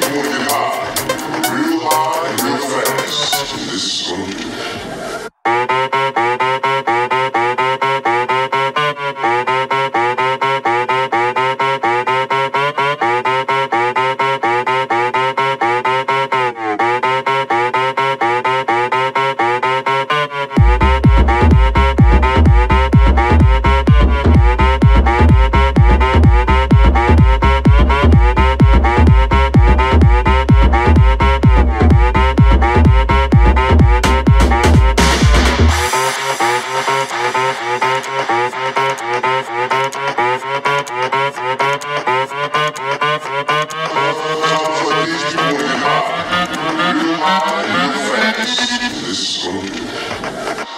more than half. This is